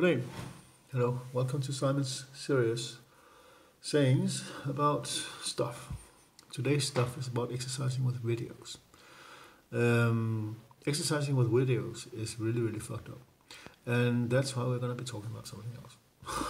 Good day. Hello. Welcome to Simon's serious sayings about stuff. Today's stuff is about exercising with videos. Um, exercising with videos is really, really fucked up. And that's why we're going to be talking about something else.